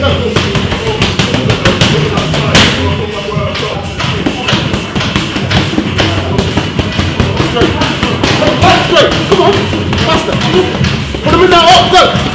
Come on, faster, put him in that up, go!